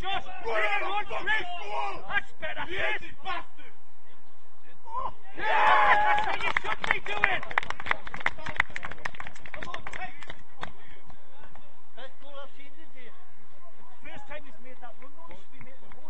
better, Lord. That's better, Chris. bastard! Yes, that's what you should be doing. Come on, take it! I've seen today. First time he's made that run, though, he should be making.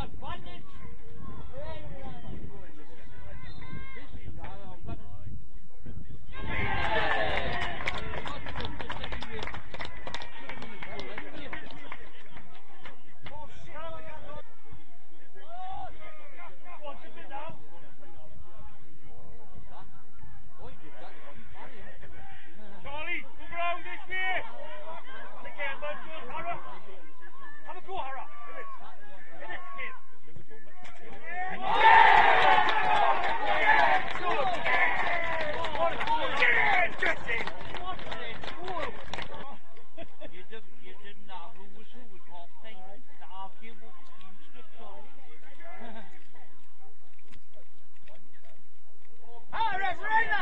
you feel